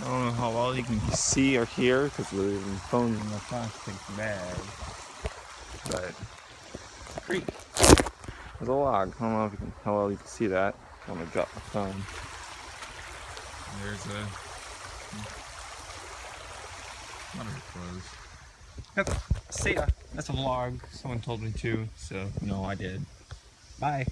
I don't know how well you can see or hear because we're the phone's in the plastic bag. But creek. There's a log. I don't know if you can how well you can see that. I'm gonna drop my phone. There's a not a. See ya. That's a vlog. Someone told me to, so no, I did. Bye.